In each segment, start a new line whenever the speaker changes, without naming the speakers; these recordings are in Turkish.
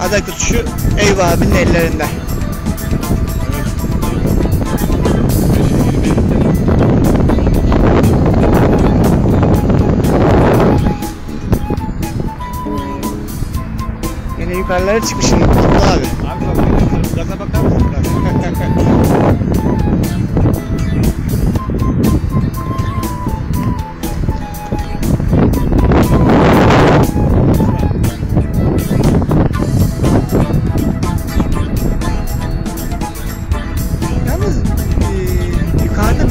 Adak uçuşu Eyüp abinin ellerinde. Yine yukarılara çıkmışsın Mutlu abi.
Abi bak gaza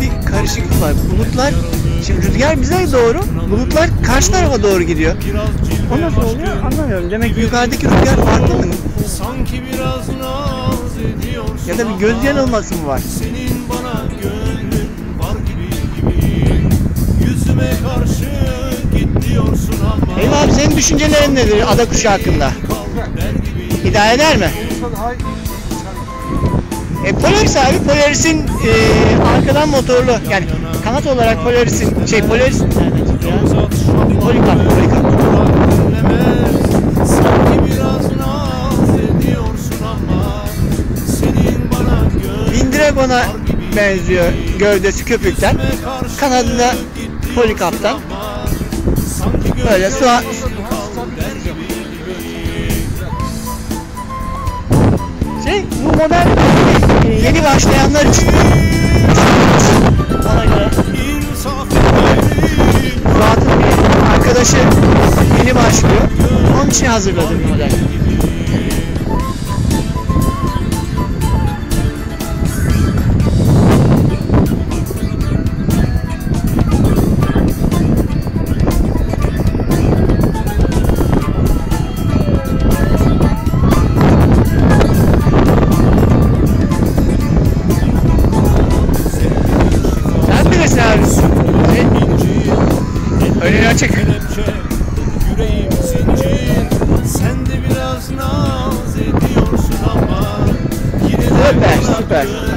bir karışıklık var. Bulutlar, şimdi rüzgar bize doğru, bulutlar karşı tarafa doğru gidiyor. O nasıl oluyor anlamıyorum. Demek ki yukarıdaki rüzgar farklı mı?
Sanki biraz naz ediyorsun
Ya da bir göz yanılması mı var?
Senin bana gönlün var gibi gibi Yüzüme karşı git diyorsun ama
Eyüp abi senin düşüncelerin nedir ada kuşu hakkında? İdare eder mi? E, Polaris abi Polaris'in e, arkadan motorlu yani kanat olarak Polaris'in şey Polaris nereden çıktı ya? Benziyor gövdesi köpükten.
Ama Sanki
Böyle su bu model e, yeni başlayanlar için. Bana göre Fuat'ın bir arkadaşı yeni başlıyor. Onun için hazırladım bu model. back.